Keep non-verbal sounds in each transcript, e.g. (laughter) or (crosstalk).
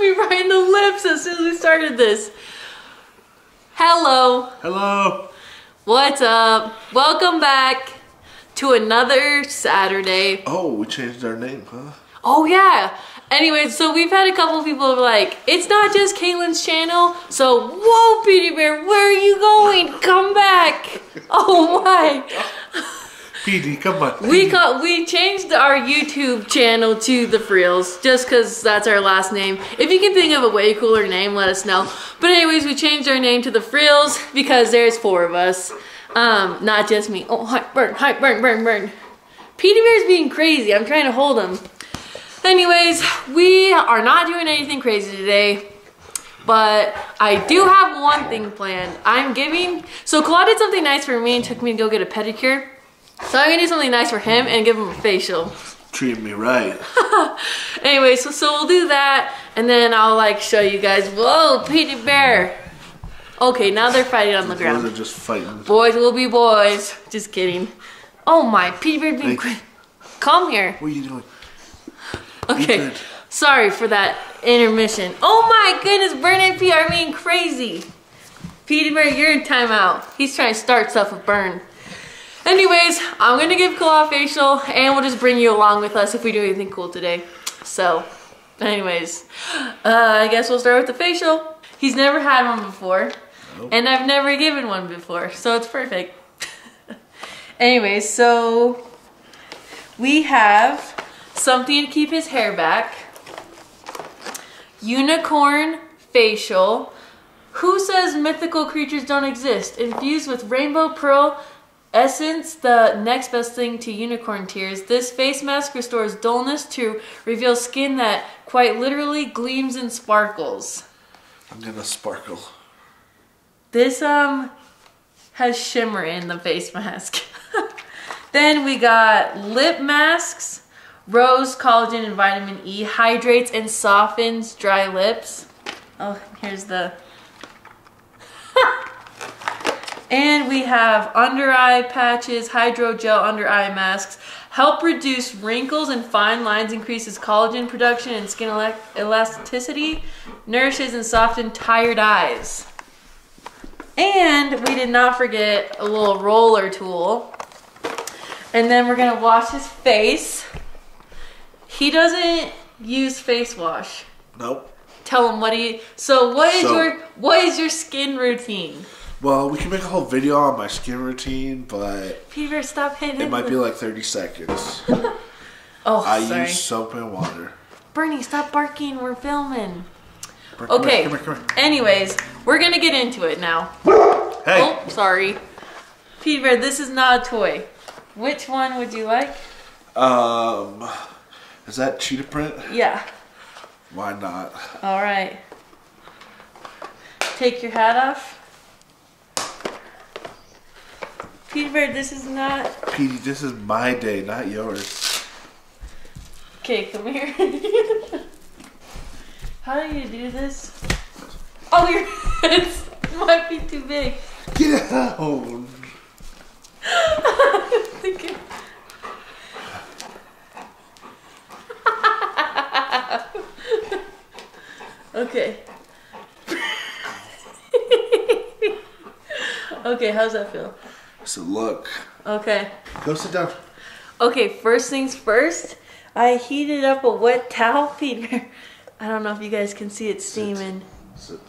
me right in the lips as soon as we started this. Hello. Hello. What's up? Welcome back to another Saturday. Oh, we changed our name, huh? Oh yeah. Anyway, so we've had a couple people like, it's not just Kaitlyn's channel. So, whoa, Beauty Bear, where are you going? Come back. (laughs) Oh my. (laughs) PD, come on. We call, we changed our YouTube channel to The Friels just because that's our last name. If you can think of a way cooler name, let us know. But anyways, we changed our name to The Friels because there's four of us. Um, not just me. Oh, hi, burn, hi, burn, burn, burn. Petey Bear's being crazy. I'm trying to hold him. Anyways, we are not doing anything crazy today. But I do have one thing planned. I'm giving, so Kala did something nice for me and took me to go get a pedicure. So I'm gonna do something nice for him and give him a facial. Treat me right. (laughs) anyway, so, so we'll do that and then I'll like show you guys, whoa, Petey Bear. Okay, now they're fighting on the Boys are ground. just fighting. Boys will be boys. Just kidding. Oh my, Petey Bear being Hey. quick. Come here. What are you doing? Okay. Sorry for that intermission. Oh my goodness, Burn and P are being crazy. Petey Bear, you're in timeout. He's trying to start stuff with Burn. Anyways, I'm gonna give Kala a facial and we'll just bring you along with us if we do anything cool today. So, anyways, uh, I guess we'll start with the facial. He's never had one before, Nope. and I've never given one before, so it's perfect. (laughs) anyways, so we have something to keep his hair back, unicorn facial. Who says mythical creatures don't exist? Infused with rainbow pearl essence, the next best thing to unicorn tears. This face mask restores dullness to reveal skin that quite literally gleams and sparkles. I'm gonna sparkle. This um has shimmer in the face mask. (laughs) then we got lip masks, rose collagen and vitamin E hydrates and softens dry lips. Oh, here's the And we have under eye patches, hydrogel under eye masks, help reduce wrinkles and fine lines, increases collagen production and skin ela- elasticity, nourishes and softens tired eyes. And we did not forget a little roller tool. And then we're gonna wash his face. He doesn't use face wash. Nope. Tell him what he. So what is So- your what is your skin routine? Well, we can make a whole video on my skin routine, but Peter, stop hitting. it might be like 30 seconds. (laughs) Oh, I sorry. use soap and water. Bernie, stop barking. We're filming. Come here, Okay. Come here, come here. Anyways, we're gonna get into it now. Hey. Oh, sorry. Peter, this is not a toy. Which one would you like? Um, is that cheetah print? Yeah. Why not? All right. Take your hat off. Peter, this is not. Petey, this is my day, not yours. Okay, come here. (laughs) How do you do this? Oh, your (laughs) hands might be too big. Get out! (laughs) Okay. okay, how's that feel? So look, Okay. go sit down. Okay, first things first, I heated up a wet towel, (laughs) Peter. I don't know if you guys can see it steaming. Sit.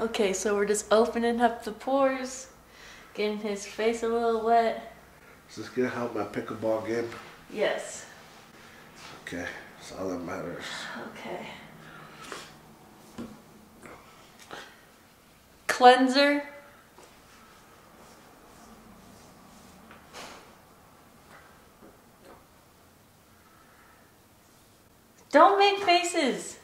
Okay, so we're just opening up the pores, getting his face a little wet. Is this gonna help my pickleball game? Yes. Okay, that's all that matters. Okay. Cleanser. Don't make faces.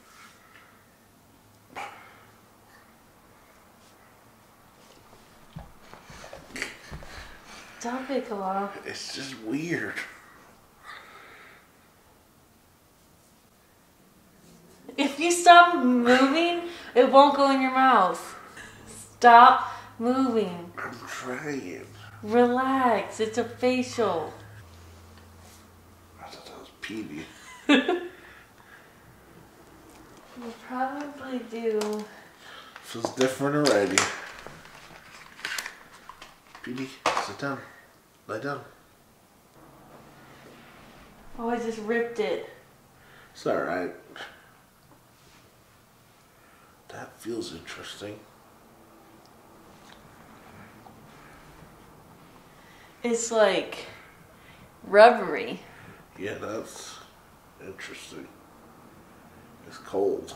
Stop it, Kala. It's just weird. If you stop moving, it won't go in your mouth. Stop moving. I'm trying. Relax. It's a facial. I thought that was peony. (laughs) We'll probably do. Feels different already. Petey, sit down. Lie down. Oh, I just ripped it. It's alright. That feels interesting. It's like rubbery. Yeah, that's interesting. It's cold.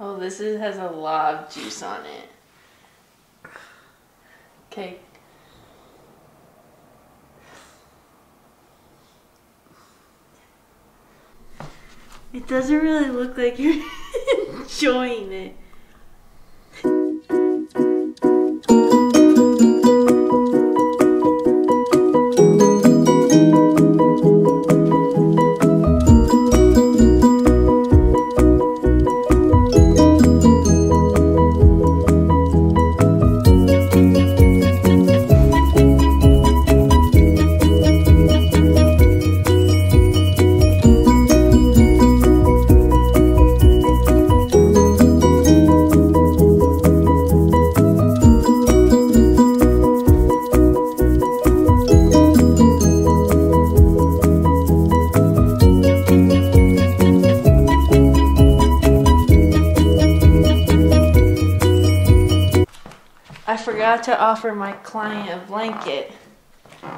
Oh, this is, has a lot of juice on it. Okay. It doesn't really look like you're (laughs) enjoying it. Forgot to offer my client a blanket. (laughs)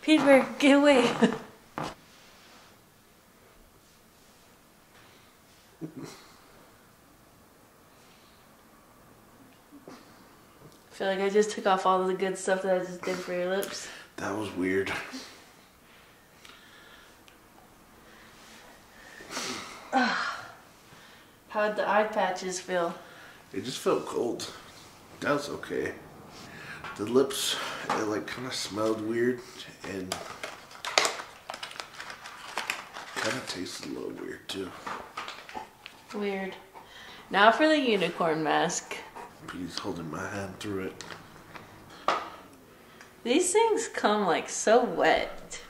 Peter, get away. (laughs) I feel like I just took off all of the good stuff that I just did for your lips. That was weird. How'd the eye patches feel? It just felt cold. That was okay. The lips, it like kind of smelled weird and kind of tasted a little weird too. Weird. Now for the unicorn mask. He's holding my hand through it. These things come like so wet.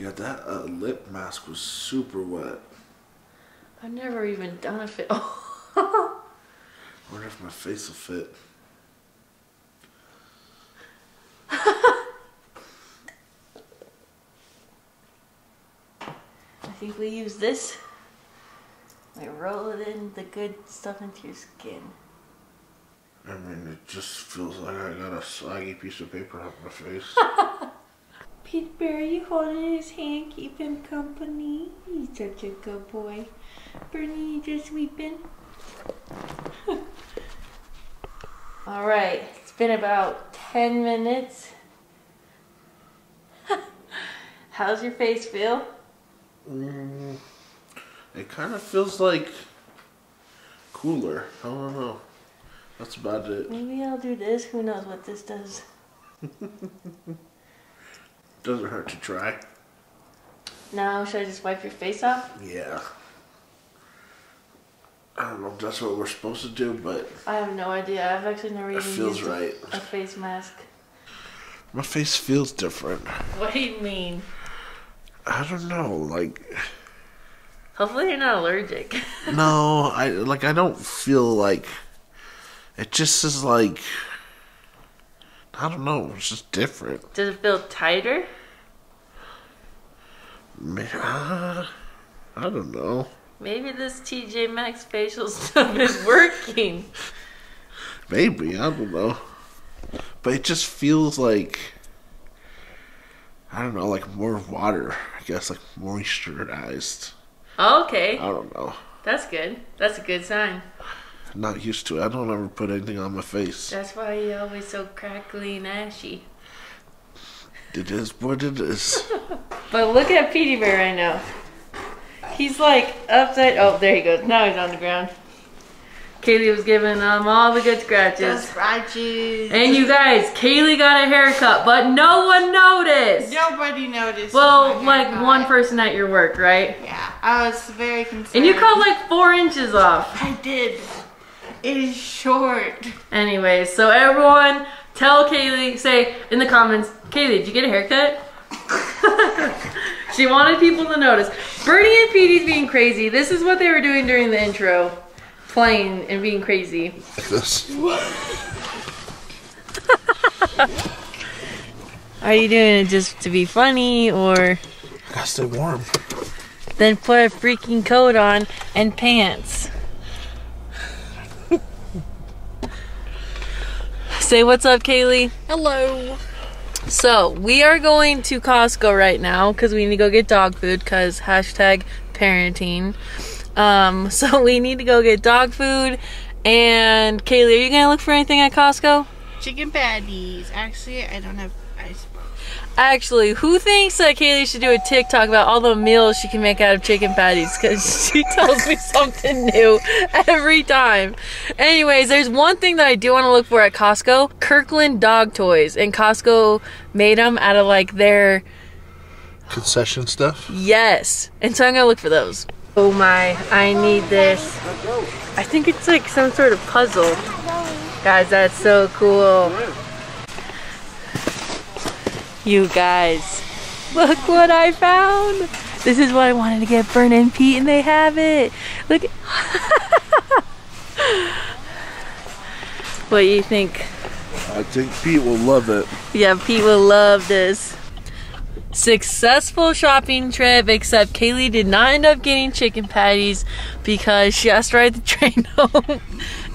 Yeah, that uh, lip mask was super wet. I've never even done a fit. (laughs) I wonder if my face will fit. I think we use this. Like roll it in the good stuff into your skin. I mean, it just feels like I got a soggy piece of paper on my face. (laughs) Pete you holding his hand, keep him company. He's such a good boy. Bernie, you just weeping. (laughs) All right, it's been about 10 minutes. (laughs) How's your face feel? Mm, it kind of feels like cooler. I don't know. That's about it. Maybe I'll do this. Who knows what this does? (laughs) Doesn't hurt to try. Now, should I just wipe your face off? Yeah. I don't know if that's what we're supposed to do, but I have no idea. I've actually never even feels used a- right. a face mask. my face feels different. What do you mean? I don't know. Like, Hopefully you're not allergic. no, I like. I don't feel like. It just is like. I don't know. It's just different. Does it feel tighter? Ma- uh, I don't know. Maybe this TJ Maxx facial (laughs) stuff is working. Maybe I don't know. But it just feels like. I don't know, like more water. I guess like moisturized. Okay, I don't know. that's good. That's a good sign. Not used to it. I don't ever put anything on my face. That's why you're always so crackly and ashy. It is what it is. (laughs) But look at Petey Bear right now. He's like upside. Oh, there he goes. Now he's on the ground. Keile was giving them all the good scratches. The scratches. scratches. And you guys, Keile got a haircut, but no one noticed. Nobody noticed. Well, like one person at your work, right? Yeah, I was very concerned. And you cut like four inches off. I did. It is short. Anyways, so everyone tell Keile, say in the comments, Keile, did you get a haircut? (laughs) she wanted people to notice. Bernie and Petey's being crazy. This is what they were doing during the intro. Playing and being crazy. This. (laughs) Are you doing it just to be funny or Gotta stay warm. then put a freaking coat on and pants? Say what's up, Keile. Hello. So we are going to Costco right now because we need to go get dog food because hashtag parenting. Um, (laughs) so we need to go get dog food. And Keile, are you gonna look for anything at Costco? Chicken patties. Actually, I don't have. Actually, who thinks that Keile should do a TikTok about all the meals she can make out of chicken patties? Because (laughs) she tells me something new every time. Anyways, there's one thing that I do want to look for at Costco Kirkland dog toys. And Costco made them out of like their Concession stuff. Yes. And so I'm gonna look for those. Oh my, I need this. I think it's like some sort of puzzle. Guys, that's so cool. You guys, look what I found. This is what I wanted to get Burn and Pete and they have it. Look. (laughs) what do you think? I think Pete will love it. Yeah, Pete will love this. Successful shopping trip, except Keile did not end up getting chicken patties because she has to ride the (laughs) train home.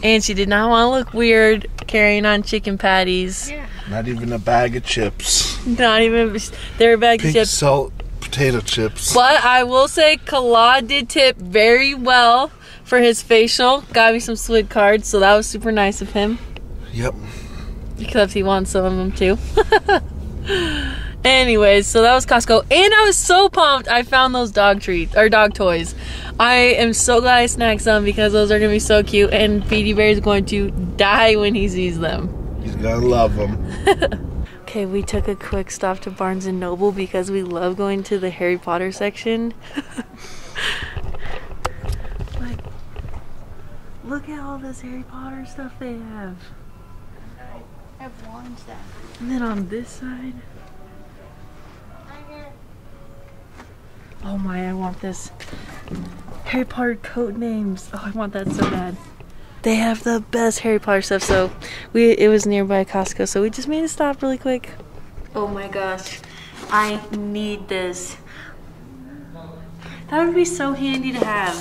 and she did not want to look weird carrying on chicken patties. Yeah. Not even a bag of chips. Not even, they were bag of chips. salt potato chips. But I will say, Kala did tip very well for his facial. Got me some sweet cards, so that was super nice of him. Yep. Except he wants some of them too. (laughs) Anyways, so that was Costco, and I was so pumped. I found those dog treats or dog toys. I am so glad I snagged some because those are gonna be so cute, and Petey Bear is going to die when he sees them. He's gonna love them. (laughs) Okay, we took a quick stop to Barnes and Noble because we love going to the Harry Potter section. (laughs) like, look at all this Harry Potter stuff they have. I have wands that. And then on this side. Oh my, I want this. Harry Potter code names. Oh, I want that so bad. They have the best Harry Potter stuff, so we it was nearby Costco, so we just made a stop really quick. Oh my gosh. I need this. That would be so handy to have.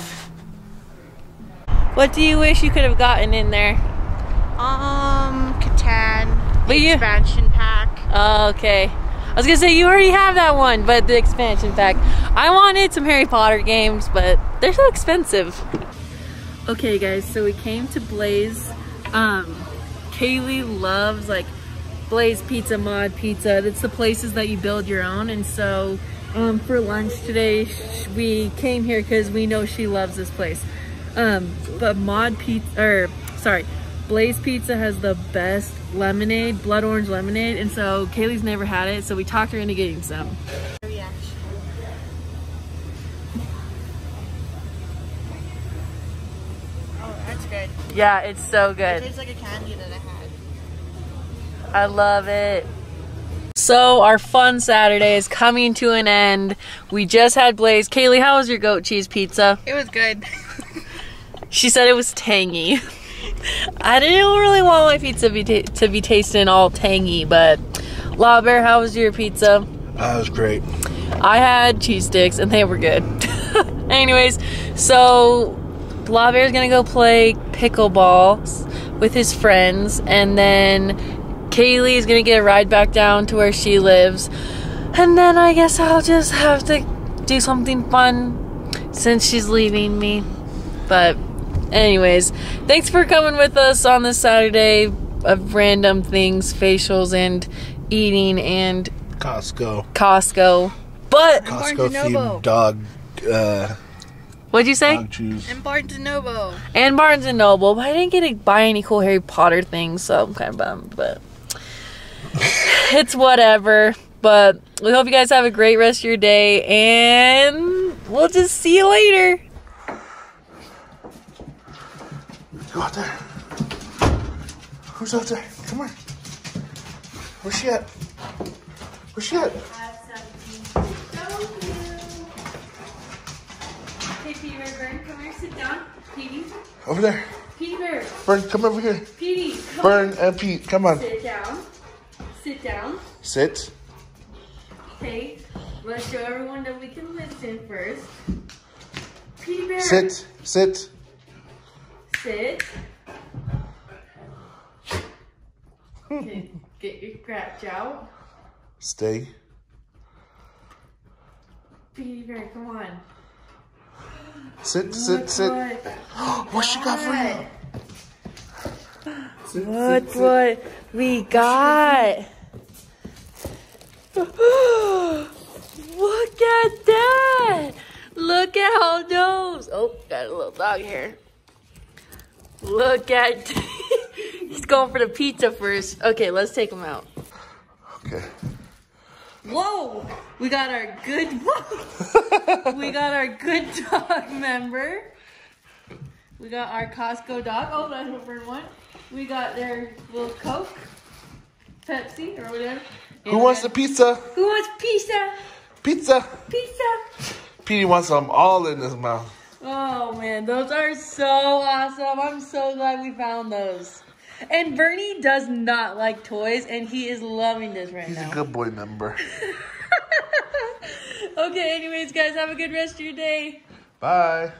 What do you wish you could have gotten in there? Um, Catan. But you- expansion pack. Oh, okay. I was gonna say you already have that one, but the expansion pack. I wanted some Harry Potter games, but they're so expensive. Okay, guys, so we came to Blaze. Um, Keile loves like Blaze Pizza, Mod Pizza. It's the places that you build your own, and so um, for lunch today we came here because we know she loves this place. Um, but Mod Pizza, or sorry, Blaze Pizza has the best lemonade, blood orange lemonade, and so Keile's never had it, so we talked her into getting some. Reaction. Oh, that's good. Yeah, it's so good. It tastes like a candy that I had. I love it. So our fun Saturday is coming to an end. We just had Blaze. Keile, how was your goat cheese pizza? It was good. She said it was tangy. (laughs) I didn't really want my pizza be to be tasting all tangy, but La Bear, how was your pizza? Uh, that was great. I had cheese sticks and they were good. (laughs) Anyways, so La Bear's gonna go play pickleball with his friends, and then Keile is gonna get a ride back down to where she lives, and then I guess I'll just have to do something fun since she's leaving me. But, anyways, thanks for coming with us on this Saturday of random things, facials, and eating and Costco. Costco. But Costco Barnes themed dog uh, What'd you say? Dog cheese. And Barnes and Noble. and Barnes and Noble, but I didn't get to buy any cool Harry Potter things, so I'm kind of bummed. But (laughs) it's whatever. But we hope you guys have a great rest of your day, and we'll just see you later. Go out there. Who's out there? Come on. Where's she at? Where's she at? Hey, Petey Bear, Burn, come here, sit down. Petey, Over there. Petey Bear, Burn, come over here. Petey, come Burn and Pete, come on. Sit down. Sit down. Sit. Okay, let's show everyone that we can listen first. Petey Bear. Sit. Sit. Sit. Okay, get your scratch out. Stay. Petey Bear, come on. Sit, sit, sit. What, (gasps) What she got for you? Sit, Look sit, sit. what we got. (gasps) Look at that. Look at how those. Oh, got a little dog here. Look at. (laughs) He's going for the pizza first. Okay, let's take him out. Okay. Whoa! We got our good. (laughs) We got our good dog member. We got our Costco dog. Oh, that's a different one. We got their little Coke, Pepsi, or whatever. Who wants the pizza? Who wants pizza? Pizza. Pizza. Petey wants them all in his mouth. Oh man, those are so awesome. I'm so glad we found those. And Bernie does not like toys, and he is loving this right He's now. a good boy member. (laughs) okay, anyways, guys, have a good rest of your day. Bye.